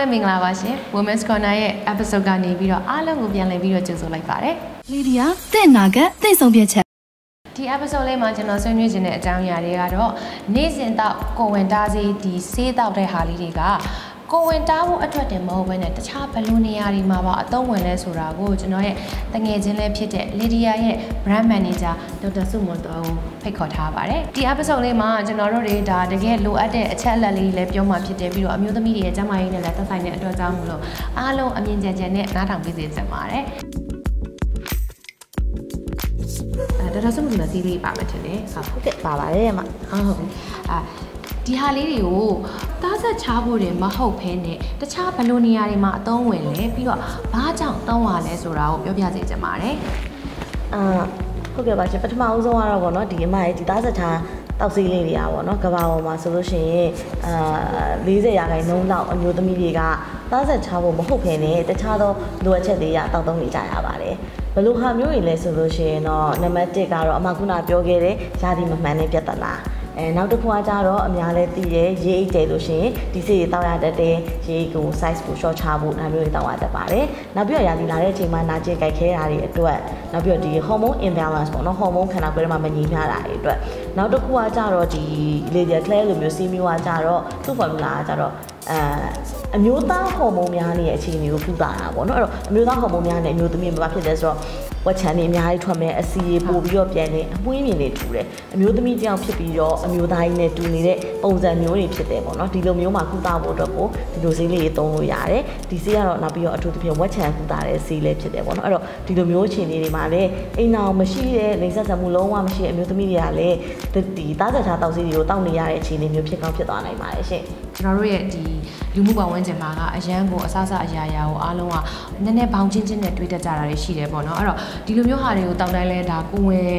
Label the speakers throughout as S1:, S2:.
S1: ပဲမင်္ဂလာပါရှင် Women's Corner ရဲ့ episode ကနေပြီးတော့အားလုံးကိုပြန်လည်ပြီးတော့ကြိုဆိုလိုက်ပါတယ်
S2: လီဒီယာတင့်နာကတင့်ဆုံးဖြတ်ချက်
S1: ဒီ episode လေးမှာကျွန်တော်ဆွေးနွေးခြင်းတဲ့အကြောင်းအရာတွေကတော့နေ့စဉ်တော့ကိုဝင်တားစီဒီဆေးတောက်တဲ့ဟာလေးတွေက ကိုဝင်တားဖို့အတွက်တင်မဟုတ်ဘဲနဲ့တခြားဘယ်လိုနေရာတွေမှာပါအသုံးဝင်လဲဆိုတာကိုကျွန်တော်ရဲ့တငယ်ချင်းလေးဖြစ်တဲ့ Lydia ရဲ့ brand manager ဒေါက်တာစုမွန်တော်ကိုဖိတ်ခေါ်ထားပါတယ်ဒီ episode လေးမှာကျွန်တော်တို့တွေဒါတကယ်လိုအပ်တဲ့အချက်အလက်လေးလည်းပြောမှဖြစ်တယ်ပြီးတော့အမျိုးသမီးတွေရဲ့ကျန်းမာရေးနဲ့လည်းသက်ဆိုင်တဲ့အတွက်ကြောင့်မလို့အားလုံးအမြင်ကြံကြံနဲ့နားထောင်ပေးစေချင်ပါတယ်အဲဒေါက်တာစုမွန်တော်စီးလေးပါမယ်ထင်တယ်ဟုတ်
S3: ဟုတ်ကဲ့ပါပါတယ်မ
S1: ဟုတ်ဟုတ်ပြီအာ ဒီဟာလေးတွေကိုသားဆက်ချဖို့တယ်မဟုတ်ဘဲနဲ့တခြားဘယ်လိုနေရာတွေမှာအသုံးဝင်လဲပြီးတော့ဘာကြောင့်သုံးရလဲဆိုတာကိုပြောပြစေချင်ပါတယ်
S3: အာဟုတ်ကဲ့ပါရှင်ပထမဦးဆုံးကတော့ဗောနော်ဒီအမရဲ့ဒီသားစချာတောက်စီးလေးတွေကဗောနော်ကဘာပေါ်မှာဆိုလို့ရှိရင်အာ40ရာခိုင်နှုန်းလောက်အမျိုးသမီးတွေကသားဆက်ချဖို့မဟုတ်ခင်နဲ့တခြားသောလိုအပ်ချက်တွေရတောက်သုံးနေကြရပါတယ်ဘယ်လိုဟာမျိုးတွေလဲဆိုလို့ရှိရင်တော့နံပါတ်1ကတော့အမခုနပြောခဲ့တဲ့ယာဒီမမှန်တဲ့ပြဿနာ အဲနောက်တစ်ခုကကြတော့အများလဲသိရဲရေးအိတ်တယ်လို့ရှိရင်ဒီစိတ်တွေတောက်ရတတ်တဲ့ရေးကို size ကို short ချဖို့ဒါမျိုးတွေတောက်ရတတ်ပါတယ်နောက်ပြီးတော့ယာဒီလာတဲ့အချိန်မှာနာကျင်ကြိုက်ခဲတာတွေအတွက်နောက်ပြီးတော့ဒီ hormone imbalance ပေါ့နော် hormone ခန္ဓာကိုယ်ထဲမှာမညီမျှတာတွေအတွက်နောက်တစ်ခုကကြတော့ဒီ laser clear လိုမျိုးစီးမျိုးကကြတော့သူ့ formula ကကြတော့အဲအမျိုးသားဟော်မုန်းများနေတဲ့အခြေအနေကိုကုသတာပေါ့နော်အဲ့တော့အမျိုးသားဟော်မုန်းများနဲ့အမျိုးသမီးမှာဖြစ်တယ်ဆိုတော့ ဝက်ချန်နေအများကြီးထွက်မယ်အစီရေပို့ပြီးတော့ပြန်နေအမွှေးမြင်နေထူတယ်အမျိုးသမီးတယောက်ဖြစ်ပြီးတော့အမျိုးသားကြီးနဲ့တူနေတဲ့ပုံစံမျိုးတွေဖြစ်တယ်ပေါ့နော်ဒီလိုမျိုးမှာကုသဖို့အတွက်ကိုဒီလိုဆေးလေးတွေသုံးလို့ရတယ်ဒီဆေးကတော့နောက်ပြီးတော့အထူးသဖြင့်ဝက်ချန်ကုသတဲ့ဆေးလေးဖြစ်တယ်ပေါ့နော်အဲ့တော့ဒီလိုမျိုးအခြေအနေတွေမှာလည်းအိမ်အောင်မရှိတဲ့လိင်ဆက်ဆံမှုလုံးဝမရှိတဲ့အမျိုးသမီးတွေကလည်းဒီသားဆက်ချာတောက်ဆေးတွေကိုတောက်နေရတဲ့အခြေအနေမျိုးဖြစ်ကောင်းဖြစ်သွားနိုင်ပါတယ်ရှင်
S1: ကျွန်တော်တို့ရဲ့ဒီလူမှုပတ်ဝန်းကျင်မှာကအရန်ကိုအဆအဆအရာရာကိုအားလုံးကနည်းနည်းဘောင်ချင်းချင်းနဲ့တွေးတတ်ကြတာတွေရှိတယ်ပေါ့နော်အဲ့တော့ဒီလိုမျိုးဟာတွေကိုတောက်တိုင်းလဲဒါကိုဝင်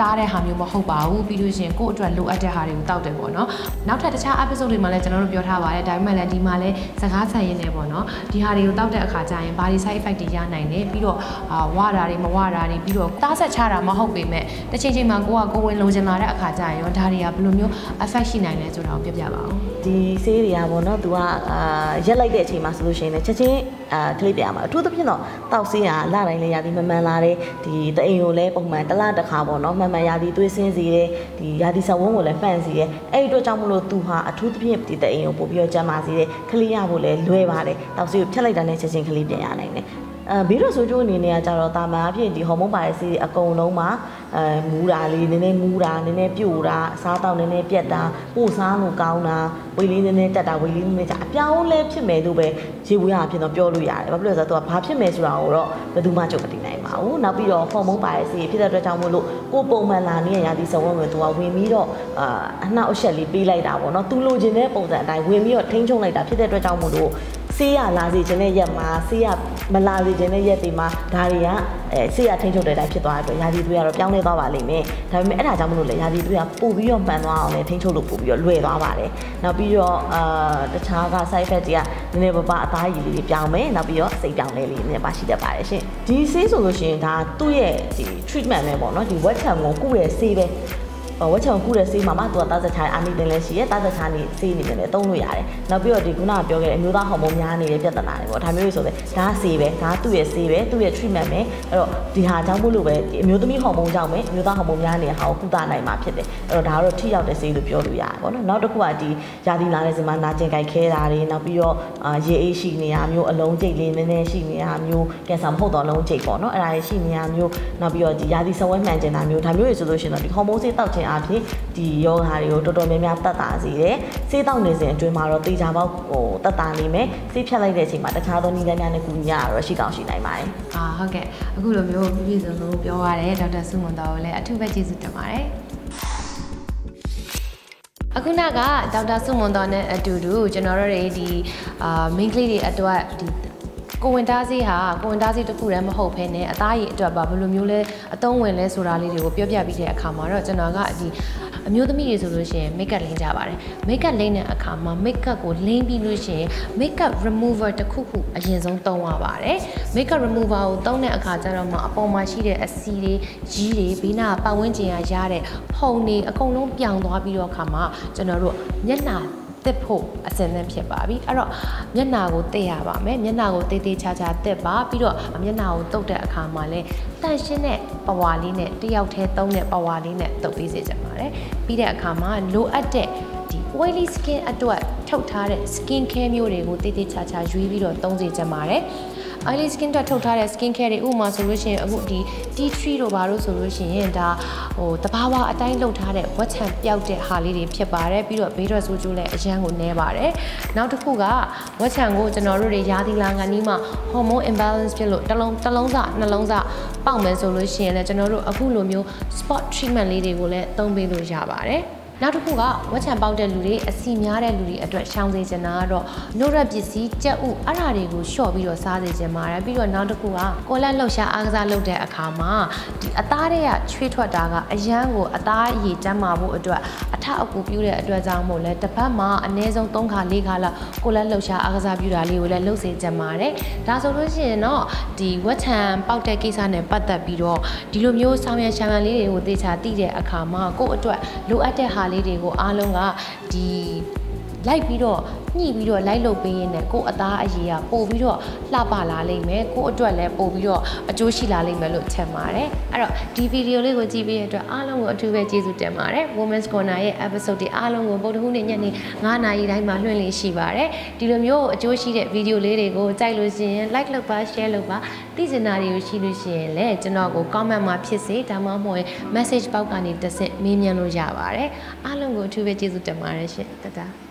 S1: တားတဲ့ဟာမျိုးမဟုတ်ပါဘူးပြီးလို့ရှိရင်ကိုယ့်အတွက်လိုအပ်တဲ့ဟာတွေကိုတောက်တယ်ပေါ့နော်နောက်ထပ်တခြား episode တွေမှာလည်းကျွန်တော်တို့ပြောထားပါတယ်ဒါပေမဲ့လည်းဒီမှာလည်းစကားဆန်ရင်းနေပေါ့နော်ဒီဟာတွေကိုတောက်တဲ့အခါကျရင်ဘာတွေ side effect တွေရနိုင်တယ်ပြီးတော့အာဝါတာတွေမဝတာတွေပြီးတော့တားဆက်ချတာမဟုတ်ပေမဲ့တစ်ချိန်ချိန်မှာကိုကကိုဝင်လိုချင်လာတဲ့အခါကျရင်ရောဒါတွေကဘယ်လိုမျိုး effect ရှိနိုင်လဲဆိုတာကိုပြောပြပါဦး
S3: ဒီဆေးတွေကပေါ့နော်သူကအာရက်လိုက်တဲ့အချိန်မှာဆိုလို့ရှိရင်လည်းချက်ချင်းအာကလစ်ပြရမှာအထူးသဖြင့်တော့တောက်ဆေးကလတိုင်းလေးရာဒီမမှန်လာတဲ့ဒီတအိမ်ကိုလည်းပုံမှန်တစ်လတစ်ခါပေါ့နော်မှန်မှန်ရာဒီသွေးစင်းစီတဲ့ဒီရာဒီဆဝန်းကိုလည်းဖန့်စီတဲ့အဲ့ဒီအတွက်ကြောင့်မလို့သူဟာအထူးသဖြင့်ဒီတအိမ်ကိုပို့ပြီးတော့ကျန်းမာစေတဲ့ကလေးရဖို့လည်းလွယ်ပါတယ်တောက်ဆေးကိုဖြတ်လိုက်တာနဲ့ချက်ချင်းကလေးပြန်ရနိုင်တယ်အဲဘီရိုဆိုကျိုးအနေနဲ့ကကြတော့တာမန်အဖြစ်ဒီဟော်မုန်းပါတဲ့ဆေးတွေအကုန်လုံးမှာအဲမူးတာလေးနည်းနည်းမူးတာနည်းနည်းပြိုတာအစားတောက်နည်းနည်းပြက်တာပို့စားလို့ကောင်းတာဝေးလေးနည်းနည်းတက်တာဝေးလေးနည်းနည်းကြအပြောင်းလဲဖြစ်မယ်လို့ပဲရေဝေးရဖြစ်တော့ပြောလို့ရတယ်ဘာဖြစ်လို့လဲဆိုတော့သူကဘာဖြစ်မယ်ဆိုတာကိုတော့ဘယ်သူမှကြုံမသိနိုင်ပါ ဘူးနောက်ပြီးတော့ဟော်မုန်းပါတဲ့ဆေးဖြစ်တဲ့အတွက်ကြောင့်မို့လို့ကိုပုံမှန်လာနေရရာဒီစဝန်းကိုသူကဝင်ပြီးတော့အာအနှောက်အယှက်လေးပေးလိုက်တာပေါ့နော်သူလိုချင်တဲ့ပုံစံအတိုင်းဝင်ပြီးတော့ထိန်းချုပ်လိုက်တာဖြစ်တဲ့အတွက်ကြောင့်မို့လို့ဆေးရလာစေခြင်းတဲ့ရက်မှာဆေးရ မလာစေခြင်းတဲ့ရက်တွေမှာဒါတွေကအဲဆေးရထိန်းချုပ်တဲ့အတိုင်းဖြစ်သွားတဲ့အတွက်ယာဒီသွေးကတော့ပြောင်းလဲသွားပါလိမ့်မယ်ဒါပေမဲ့အဲ့ဒါကြောင့်မလို့လေယာဒီသွေးကပို့ပြီးတော့မှန်သွားအောင်လေထိန်းချုပ်လို့ပို့ပြီးတော့လွယ်သွားပါတယ်နောက်ပြီးတော့အာတခြားက side effect တွေကနည်းနည်းပါးပါအသားရည်လေးတွေပြောင်းမယ်နောက်ပြီးတော့စိတ်ပြောင်းလဲလေးနည်းနည်းပါရှိတတ်ပါတယ်ရှင်ဒီဆေးဆိုလို့ရှိရင်ဒါသူ့ရဲ့ဒီ treatment ပဲပေါ့နော်ဒီ wet cam ကိုကုရဲ့ဆေးပဲ ဝက်ချောင်ကူတဲ့ဆေးမှာမှသူကသားစချာအာနိတင်လည်းရှိရဲသားစချာနေဆေးနေတယ်လည်းသုံးလို့ရတယ်။နောက်ပြီးတော့ဒီခုနကပြောခဲ့တဲ့အမျိုးသားဟော်မုန်းများနေတဲ့ပြဿနာတွေပေါ့ဒါမျိုးတွေဆိုတဲ့ဒါဆေးပဲဒါသူ့ရဲ့ဆေးပဲသူ့ရဲ့ treatment ပဲအဲ့တော့ဒီဟာကြောင့်မို့လို့ပဲဒီအမျိုးသမီးဟော်မုန်းကြောင့်ပဲအမျိုးသားဟော်မုန်းများနေတဲ့ဟာကိုကုသနိုင်မှာဖြစ်တယ်။အဲ့တော့ဒါကတော့ထိရောက်တဲ့ဆေးလို့ပြောလို့ရတယ်ပေါ့နော်။နောက်တစ်ခုကဒီယာဒီလာတဲ့စင်မှာနာကျင်ကြိုက်ခဲတာတွေနောက်ပြီးတော့အာရေအေးရှိနေတာမျိုးအလုံးကျိတ်လေးနည်းနည်းရှိနေတာမျိုးကင်ဆာမဟုတ်တော့အလုံးကျိတ်ပေါ့နော်အဲ့ဒါတွေရှိနေတာမျိုးနောက်ပြီးတော့ဒီယာဒီဆဝဲမှန်ကျင်တာမျိုးဒါမျိုးတွေဆိုလို့ရှိရင်တော့ဒီဟော်မုန်းဆေးတောက်ခြင်းအပြင်ဒီယောဂါတွေကိုတော်တော်များများတက်တာစေတယ်ဆေးတောက်နေစဉ်အတွင်းမှာတော့တေချာပေါက်ဟိုတက်တာနေမယ်ဆေးဖြတ်လိုက်တဲ့အချိန်မှာတခြားသောနည်းလမ်းများနဲ့ကူညီရတော့ရှိကောင်းရှိနိုင်ပါတယ်
S1: အာဟုတ်ကဲ့အခုလိုမျိုးပြည့်ပြည့်စုံစုံပြောရတဲ့ဒေါက်တာစုမွန်တော်ကိုလည်းအထူးပဲကျေးဇူးတင်ပါတယ်အခုနကဒေါက်တာစုမွန်တော်နဲ့အတူတူကျွန်တော်တို့တွေဒီအာ main ကလေးတွေအတွက်ဒီ ကိုဝင်တားစီးဟာကိုဝင်တားစီးတစ်ခုတည်းမဟုတ်ဘဲနဲ့အသားရည်အတွက်ပါဘယ်လိုမျိုးလဲအသုံးဝင်လဲဆိုတာလေးတွေကိုပြောပြပြီးတဲ့အခါမှာတော့ကျွန်တော်ကဒီအမျိုးသမီးတွေဆိုလို့ရှိရင် make up လိမ့်ကြပါတယ် make up လိမ့်တဲ့အခါမှာ make up ကိုလိမ့်ပြီးလို့ရှိရင် make up remover တစ်ခုခုအရင်ဆုံးသုံးရပါတယ် make up remover ကိုသုံးတဲ့အခါကျတော့မှအပေါ်မှာရှိတဲ့အစီတွေကြီးတွေဘေးနာပတ်ဝန်းကျင်ကရတဲ့ဖုံတွေအကုန်လုံးပြောင်သွားပြီးတော့အခါမှာကျွန်တော်တို့မျက်နှာ တစ်ဖို့အစင်သင့်ဖြစ်ပါပြီအဲ့တော့မျက်နာကိုတစ်ရပါမယ်မျက်နာကိုတေးသေးချာချာတစ်ပါပြီးတော့မျက်နာကိုတုတ်တဲ့အခါမှာလဲတန့်ရှင်းတဲ့ပဝါလေးနဲ့တယောက်တည်းသုံးတဲ့ပဝါလေးနဲ့တုတ်ပေးစေချင်ပါတယ်ပြီးတဲ့အခါမှာလိုအပ်တဲ့ဒီ oily skin အတွက်ထုတ်ထားတဲ့ skin care မျိုးတွေကိုတေးသေးချာချာရွေးပြီးတော့သုံးစေချင်ပါတယ် oily skin အတွက်ထုတ်ထားတဲ့ skin care တွေဥပမာဆိုလို့ရှိရင်အခုဒီ tea tree တို့ဘာလို့ဆိုလို့ရှိရင်ဒါဟိုတဘာဝအတိုင်းလုပ်ထားတဲ့ဝက်ချံပျောက်တဲ့ဟာလေးတွေဖြစ်ပါတယ်ပြီးတော့ဘေးထွက်ဆိုးကျိုးလည်းအရန်ကိုနည်းပါတယ်နောက်တစ်ခုကဝက်ချံကိုကျွန်တော်တို့တွေရာသီလာငါနီးမှာ hormone imbalance ဖြစ်လို့တစ်လုံးတစ်လုံးစနှလုံးစပေါက်မယ်ဆိုလို့ရှိရင်လည်းကျွန်တော်တို့အခုလိုမျိုး spot treatment လေးတွေကိုလည်းသုံးပေးလို့ရပါတယ် နောက်တစ်ခုကဝက်ချံပေါက်တဲ့လူတွေအစီများတဲ့လူတွေအတွက်ရှောင်စေချင်တာကတော့နှုတ်ရက်ပစ္စည်းကြက်ဥအဲ့ဒါတွေကိုလျှော့ပြီးတော့စားစေချင်ပါတယ်ပြီးတော့နောက်တစ်ခုကကိုလက်လှုပ်ရှားအားကစားလုပ်တဲ့အခါမှာဒီအသားတွေကချွေးထွက်တာကအရန်ကိုအသားရည်ကျန်းမာဖို့အတွက်အထအကူပြုတဲ့အတွက်ကြောင့်မို့လဲတစ်ပတ်မှာအနည်းဆုံး3ခါ4ခါလောက်ကိုလက်လှုပ်ရှားအားကစားပြုတာလေးကိုလည်းလုပ်စေချင်ပါတယ်ဒါဆိုလို့ရှိရင်တော့ဒီဝက်ချံပေါက်တဲ့ကိစ္စနဲ့ပတ်သက်ပြီးတော့ဒီလိုမျိုးဆောင်ရွက်ရှံရံလေးတွေကိုသေချာသိတဲ့အခါမှာကိုယ့်အတွက်လိုအပ်တဲ့ဟာလေးတွေကိုအားလုံးကဒီ လိုက်ပြီးတော့ညှိပြီးတော့လိုက်လုပ်ပေးရင်လည်းကို့အသားအရည်ကပို့ပြီးတော့လှပလာလိမ့်မယ်ကို့အတွက်လည်းပို့ပြီးတော့အကျိုးရှိလာလိမ့်မယ်လို့ထင်ပါတယ်အဲ့တော့ဒီဗီဒီယိုလေးကိုကြည့်ပေးရတဲ့အတွက်အားလုံးကိုအထူးပဲကျေးဇူးတင်ပါတယ် Women's Corner ရဲ့ episode တွေအားလုံးကိုဗုဒ္ဓဟူးနေ့ညနေ9:00နာရီတိုင်းမှာလွှင့်လို့ရှိပါတယ်ဒီလိုမျိုးအကျိုးရှိတဲ့ဗီဒီယိုလေးတွေကိုကြိုက်လို့ရှိရင် like လုပ်ပါ share လုပ်ပါသိချင်တာတွေကိုရှိလို့ရှိရင်လည်းကျွန်တော်ကို comment မှာဖြစ်စေဒါမှမဟုတ် message box ကနေတစ်ဆင့်မေးမြန်းလို့ရပါတယ်အားလုံးကိုအထူးပဲကျေးဇူးတင်ပါတယ်ရှင်တတား